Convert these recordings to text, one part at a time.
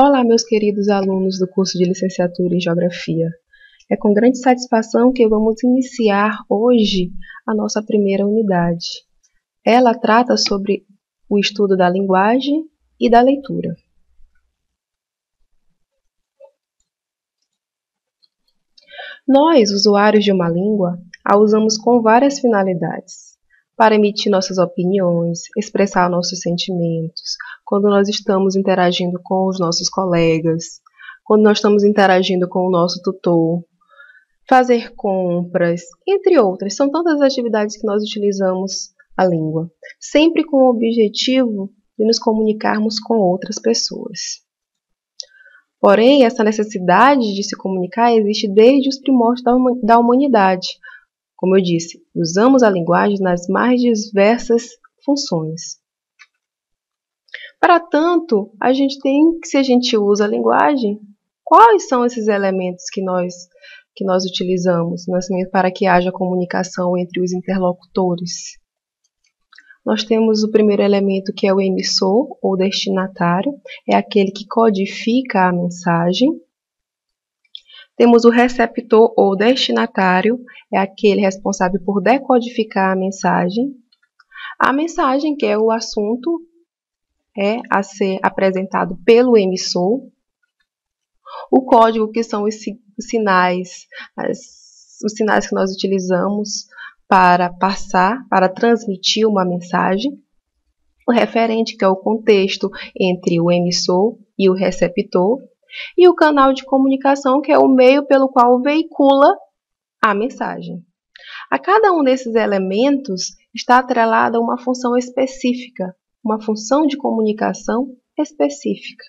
Olá, meus queridos alunos do curso de licenciatura em Geografia. É com grande satisfação que vamos iniciar hoje a nossa primeira unidade. Ela trata sobre o estudo da linguagem e da leitura. Nós, usuários de uma língua, a usamos com várias finalidades. Para emitir nossas opiniões, expressar nossos sentimentos, quando nós estamos interagindo com os nossos colegas, quando nós estamos interagindo com o nosso tutor, fazer compras, entre outras. São tantas atividades que nós utilizamos a língua, sempre com o objetivo de nos comunicarmos com outras pessoas. Porém, essa necessidade de se comunicar existe desde os primórdios da humanidade. Como eu disse, usamos a linguagem nas mais diversas funções. Para tanto, a gente tem que, se a gente usa a linguagem, quais são esses elementos que nós que nós utilizamos para que haja comunicação entre os interlocutores? Nós temos o primeiro elemento que é o emissor ou destinatário, é aquele que codifica a mensagem. Temos o receptor ou destinatário, é aquele responsável por decodificar a mensagem. A mensagem, que é o assunto é a ser apresentado pelo emissor. O código, que são os sinais, os sinais que nós utilizamos para passar, para transmitir uma mensagem. O referente, que é o contexto entre o emissor e o receptor. E o canal de comunicação, que é o meio pelo qual veicula a mensagem. A cada um desses elementos está atrelada uma função específica, uma função de comunicação específica.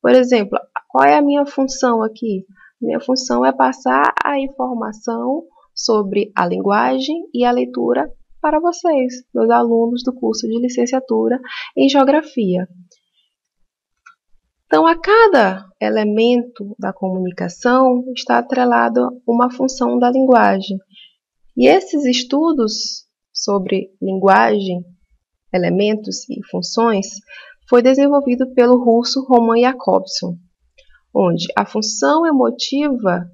Por exemplo, qual é a minha função aqui? Minha função é passar a informação sobre a linguagem e a leitura para vocês, meus alunos do curso de licenciatura em Geografia. Então, a cada elemento da comunicação está atrelado uma função da linguagem. E esses estudos sobre linguagem elementos e funções foi desenvolvido pelo russo Roman Jakobson, onde a função emotiva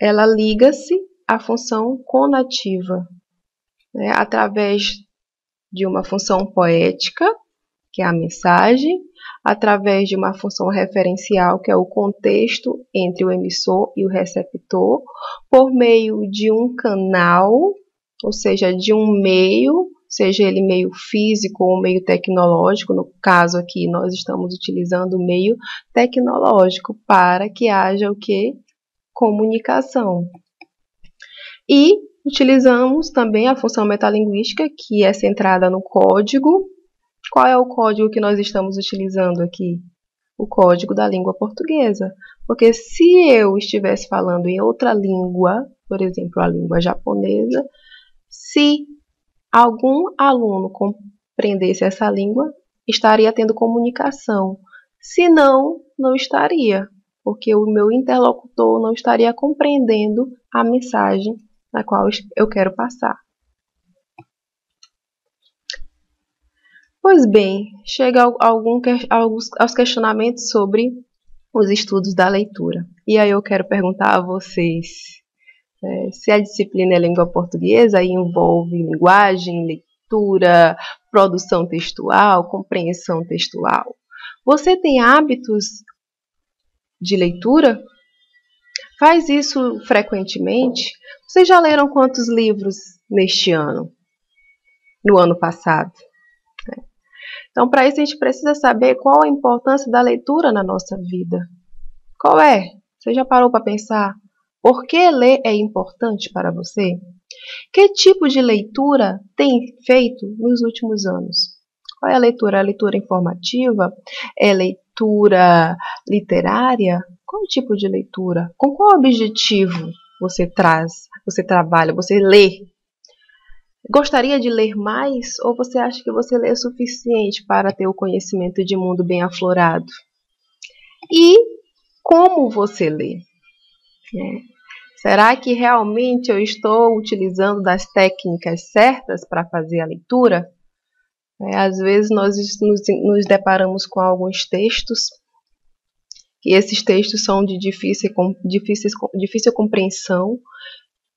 ela liga-se à função conativa, né, através de uma função poética, que é a mensagem, através de uma função referencial, que é o contexto entre o emissor e o receptor, por meio de um canal ou seja, de um meio, seja ele meio físico ou meio tecnológico, no caso aqui nós estamos utilizando o meio tecnológico para que haja o que? Comunicação. E utilizamos também a função metalinguística, que é centrada no código. Qual é o código que nós estamos utilizando aqui? O código da língua portuguesa. Porque se eu estivesse falando em outra língua, por exemplo, a língua japonesa, se algum aluno compreendesse essa língua, estaria tendo comunicação. Se não, não estaria, porque o meu interlocutor não estaria compreendendo a mensagem na qual eu quero passar. Pois bem, chega algum, aos questionamentos sobre os estudos da leitura. E aí eu quero perguntar a vocês: é, se a disciplina é língua portuguesa, envolve linguagem, leitura, produção textual, compreensão textual. Você tem hábitos de leitura? Faz isso frequentemente? Vocês já leram quantos livros neste ano? No ano passado? Então, para isso, a gente precisa saber qual a importância da leitura na nossa vida. Qual é? Você já parou para pensar por que ler é importante para você? Que tipo de leitura tem feito nos últimos anos? Qual é a leitura? A leitura informativa? É leitura literária? Qual tipo de leitura? Com qual objetivo você traz, você trabalha, você lê? Gostaria de ler mais ou você acha que você lê o suficiente para ter o conhecimento de mundo bem aflorado? E como você lê? É. Será que realmente eu estou utilizando das técnicas certas para fazer a leitura? É, às vezes nós nos, nos deparamos com alguns textos que esses textos são de difícil, difícil, difícil compreensão,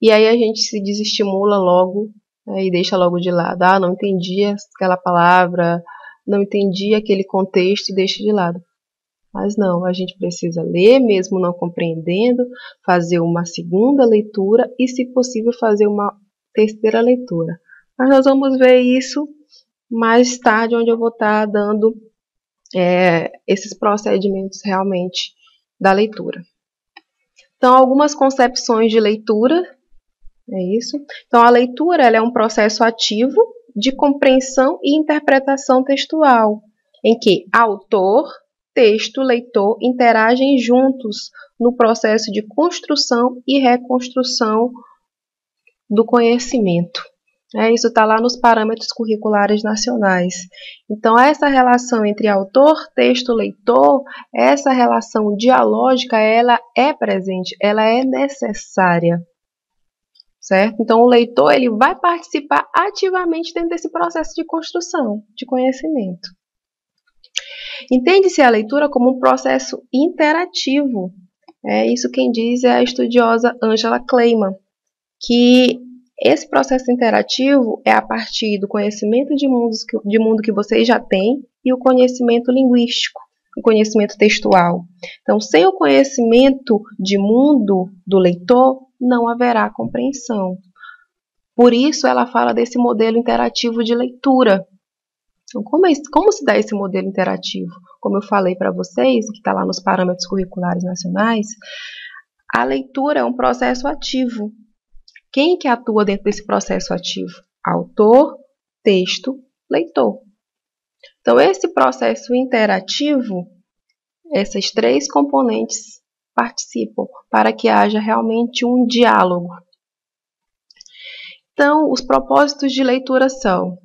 e aí a gente se desestimula logo né, e deixa logo de lado. Ah, não entendi aquela palavra, não entendi aquele contexto e deixa de lado. Mas não, a gente precisa ler, mesmo não compreendendo, fazer uma segunda leitura e, se possível, fazer uma terceira leitura. Mas nós vamos ver isso mais tarde, onde eu vou estar dando é, esses procedimentos realmente da leitura. Então, algumas concepções de leitura, é isso. Então, a leitura é um processo ativo de compreensão e interpretação textual, em que autor, texto, leitor interagem juntos no processo de construção e reconstrução do conhecimento. É, isso está lá nos parâmetros curriculares nacionais. Então, essa relação entre autor, texto, leitor, essa relação dialógica, ela é presente, ela é necessária. Certo? Então, o leitor ele vai participar ativamente dentro desse processo de construção de conhecimento. Entende-se a leitura como um processo interativo. É isso quem diz é a estudiosa Angela Kleiman, que esse processo interativo é a partir do conhecimento de, mundos que, de mundo que vocês já têm e o conhecimento linguístico, o conhecimento textual. Então, sem o conhecimento de mundo do leitor, não haverá compreensão. Por isso, ela fala desse modelo interativo de leitura. Então, como, é, como se dá esse modelo interativo? Como eu falei para vocês, que está lá nos parâmetros curriculares nacionais, a leitura é um processo ativo, quem que atua dentro desse processo ativo? Autor, texto, leitor. Então, esse processo interativo, essas três componentes participam para que haja realmente um diálogo. Então, os propósitos de leitura são: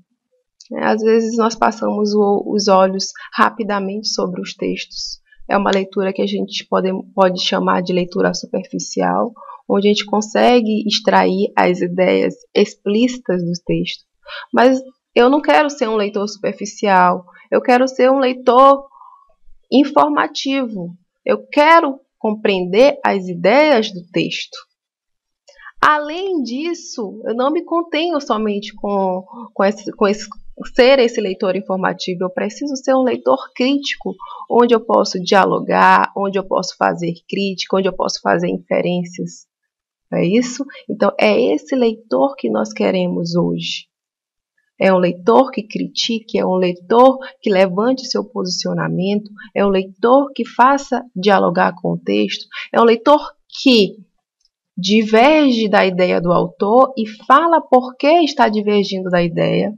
né, às vezes nós passamos o, os olhos rapidamente sobre os textos. É uma leitura que a gente pode, pode chamar de leitura superficial onde a gente consegue extrair as ideias explícitas do texto. Mas eu não quero ser um leitor superficial, eu quero ser um leitor informativo. Eu quero compreender as ideias do texto. Além disso, eu não me contenho somente com, com, esse, com esse, ser esse leitor informativo, eu preciso ser um leitor crítico, onde eu posso dialogar, onde eu posso fazer crítica, onde eu posso fazer inferências. É isso? Então, é esse leitor que nós queremos hoje. É um leitor que critique, é um leitor que levante seu posicionamento, é um leitor que faça dialogar com o texto, é um leitor que diverge da ideia do autor e fala por que está divergindo da ideia.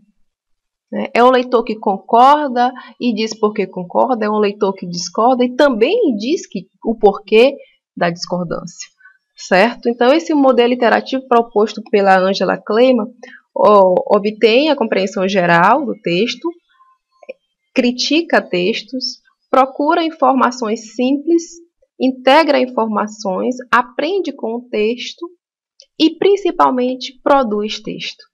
Né? É um leitor que concorda e diz por que concorda, é um leitor que discorda e também diz que, o porquê da discordância certo? Então, esse modelo iterativo proposto pela Angela Kleiman obtém a compreensão geral do texto, critica textos, procura informações simples, integra informações, aprende com o texto e, principalmente, produz texto.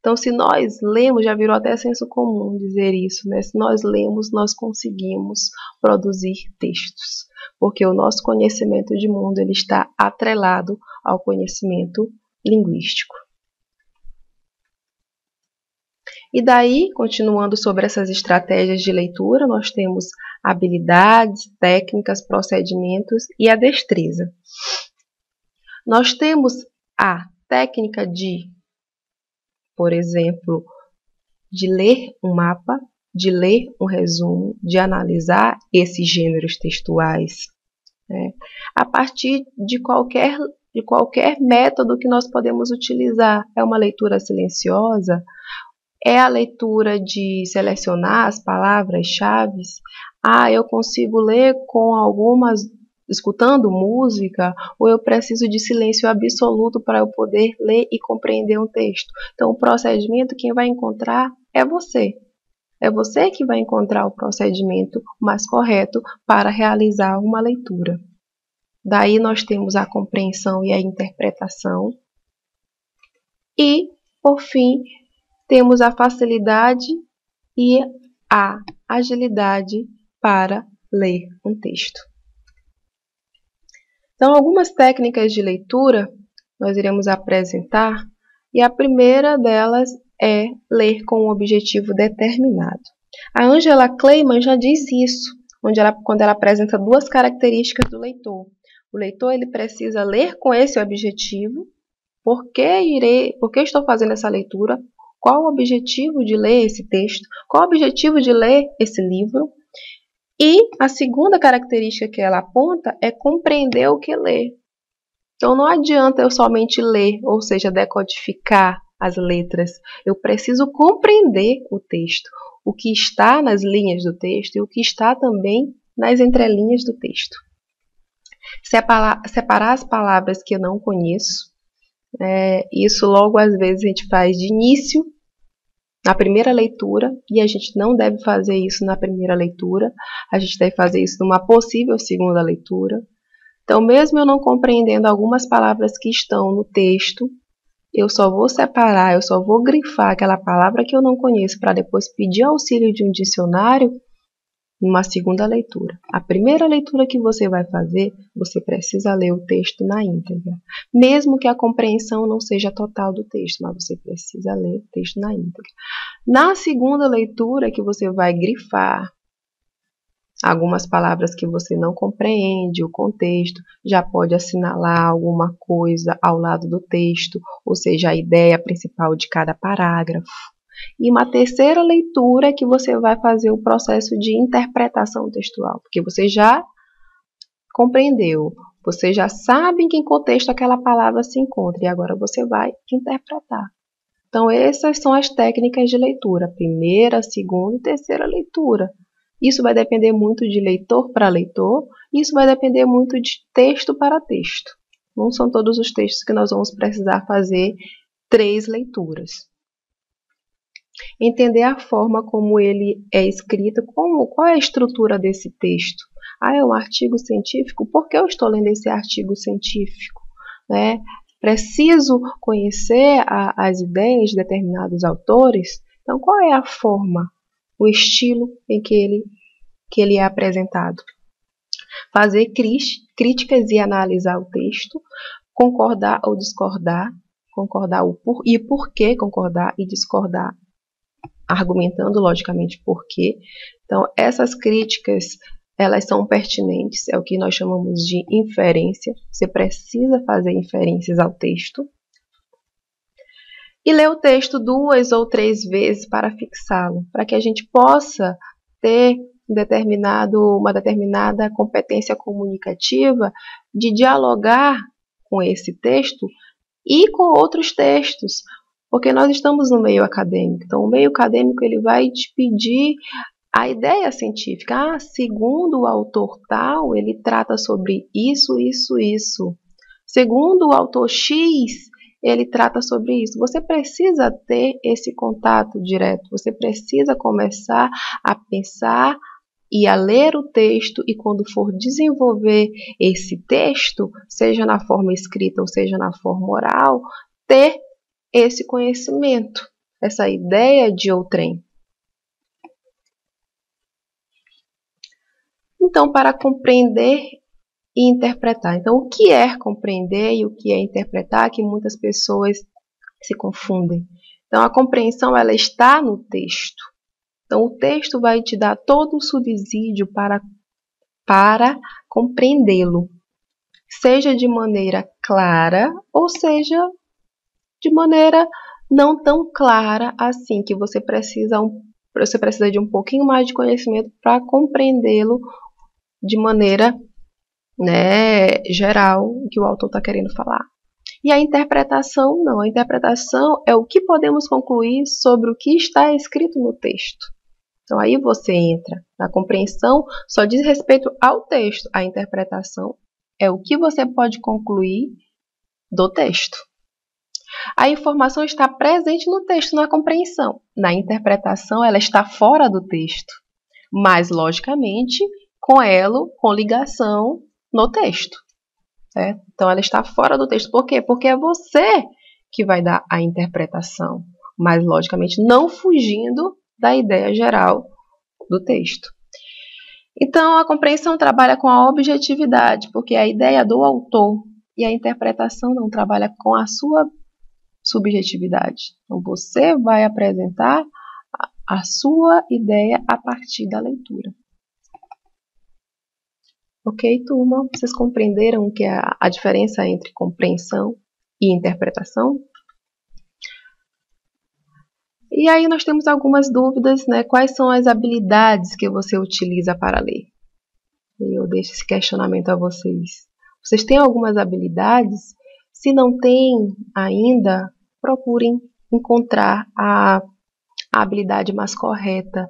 Então, se nós lemos, já virou até senso comum dizer isso, né? Se nós lemos, nós conseguimos produzir textos porque o nosso conhecimento de mundo ele está atrelado ao conhecimento linguístico. E daí, continuando sobre essas estratégias de leitura, nós temos habilidades, técnicas, procedimentos e a destreza. Nós temos a técnica de, por exemplo, de ler um mapa, de ler um resumo, de analisar esses gêneros textuais, né? a partir de qualquer, de qualquer método que nós podemos utilizar. É uma leitura silenciosa, é a leitura de selecionar as palavras-chave. Ah, eu consigo ler com algumas escutando música, ou eu preciso de silêncio absoluto para eu poder ler e compreender um texto. Então, o procedimento quem vai encontrar é você. É você que vai encontrar o procedimento mais correto para realizar uma leitura. Daí nós temos a compreensão e a interpretação. E, por fim, temos a facilidade e a agilidade para ler um texto. Então, algumas técnicas de leitura nós iremos apresentar, e a primeira delas é ler com um objetivo determinado. A Angela Clayman já disse isso, ela, quando ela apresenta duas características do leitor. O leitor ele precisa ler com esse objetivo. Por que, irei, por que estou fazendo essa leitura? Qual o objetivo de ler esse texto? Qual o objetivo de ler esse livro? E a segunda característica que ela aponta é compreender o que lê. Então não adianta eu somente ler, ou seja, decodificar as letras. Eu preciso compreender o texto, o que está nas linhas do texto e o que está também nas entrelinhas do texto. Separar as palavras que eu não conheço. É, isso logo às vezes a gente faz de início na primeira leitura, e a gente não deve fazer isso na primeira leitura, a gente deve fazer isso numa possível segunda leitura. Então, mesmo eu não compreendendo algumas palavras que estão no texto, eu só vou separar, eu só vou grifar aquela palavra que eu não conheço para depois pedir auxílio de um dicionário numa segunda leitura. A primeira leitura que você vai fazer, você precisa ler o texto na íntegra. Mesmo que a compreensão não seja total do texto, mas você precisa ler o texto na íntegra. Na segunda leitura, que você vai grifar algumas palavras que você não compreende, o contexto, já pode assinalar alguma coisa ao lado do texto, ou seja, a ideia principal de cada parágrafo. E uma terceira leitura é que você vai fazer o processo de interpretação textual, porque você já compreendeu, você já sabe em que contexto aquela palavra se encontra e agora você vai interpretar. Então, essas são as técnicas de leitura: primeira, segunda e terceira leitura. Isso vai depender muito de leitor para leitor, isso vai depender muito de texto para texto. Não são todos os textos que nós vamos precisar fazer três leituras entender a forma como ele é escrito, como, qual é a estrutura desse texto. Ah, é um artigo científico? Por que eu estou lendo esse artigo científico? Né? Preciso conhecer a, as ideias de determinados autores? Então, qual é a forma, o estilo em que ele, que ele é apresentado? Fazer críticas e analisar o texto, concordar ou discordar, concordar o por, e por que concordar e discordar argumentando logicamente por quê. Então, essas críticas, elas são pertinentes, é o que nós chamamos de inferência. Você precisa fazer inferências ao texto. E ler o texto duas ou três vezes para fixá-lo, para que a gente possa ter determinado, uma determinada competência comunicativa de dialogar com esse texto e com outros textos, porque nós estamos no meio acadêmico. Então, o meio acadêmico ele vai te pedir a ideia científica. Ah, segundo o autor tal, ele trata sobre isso, isso, isso. Segundo o autor X, ele trata sobre isso. Você precisa ter esse contato direto. Você precisa começar a pensar e a ler o texto e quando for desenvolver esse texto, seja na forma escrita ou seja na forma oral, ter esse conhecimento, essa ideia de outrem. Então, para compreender e interpretar. Então, o que é compreender e o que é interpretar, que muitas pessoas se confundem. Então, a compreensão ela está no texto. Então, o texto vai te dar todo o subsídio para, para compreendê-lo, seja de maneira clara ou seja de maneira não tão clara assim, que você precisa, um, você precisa de um pouquinho mais de conhecimento para compreendê-lo de maneira né, geral que o autor está querendo falar. E a interpretação, não. A interpretação é o que podemos concluir sobre o que está escrito no texto. Então aí você entra. A compreensão só diz respeito ao texto. A interpretação é o que você pode concluir do texto. A informação está presente no texto na compreensão. Na interpretação, ela está fora do texto, mas, logicamente, com elo, com ligação no texto. Certo? Então, ela está fora do texto. Por quê? Porque é você que vai dar a interpretação, mas, logicamente, não fugindo da ideia geral do texto. Então, a compreensão trabalha com a objetividade, porque é a ideia do autor e a interpretação não trabalha com a sua subjetividade. Então, você vai apresentar a sua ideia a partir da leitura. Ok, turma? Vocês compreenderam que é a diferença entre compreensão e interpretação? E aí nós temos algumas dúvidas, né? Quais são as habilidades que você utiliza para ler? Eu deixo esse questionamento a vocês. Vocês têm algumas habilidades? Se não têm ainda, procurem encontrar a, a habilidade mais correta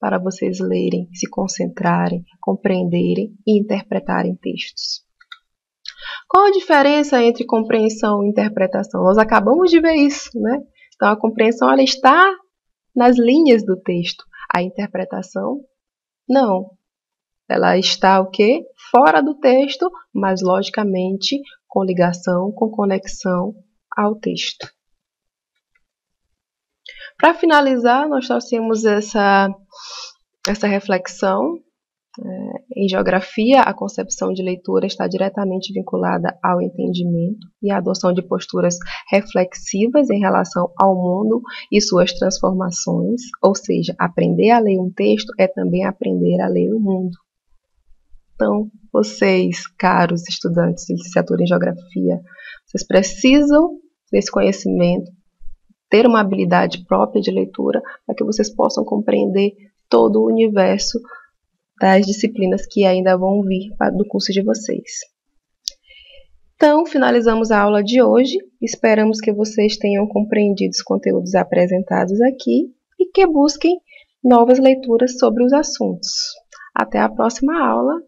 para vocês lerem, se concentrarem, compreenderem e interpretarem textos. Qual a diferença entre compreensão e interpretação? Nós acabamos de ver isso, né? Então a compreensão ela está nas linhas do texto, a interpretação não. Ela está o quê? Fora do texto, mas logicamente com ligação, com conexão ao texto. Para finalizar, nós trouxemos essa, essa reflexão. É, em geografia, a concepção de leitura está diretamente vinculada ao entendimento e à adoção de posturas reflexivas em relação ao mundo e suas transformações, ou seja, aprender a ler um texto é também aprender a ler o mundo. Então, vocês, caros estudantes de licenciatura em geografia, vocês precisam desse conhecimento ter uma habilidade própria de leitura para que vocês possam compreender todo o universo das disciplinas que ainda vão vir do curso de vocês. Então, finalizamos a aula de hoje. Esperamos que vocês tenham compreendido os conteúdos apresentados aqui e que busquem novas leituras sobre os assuntos. Até a próxima aula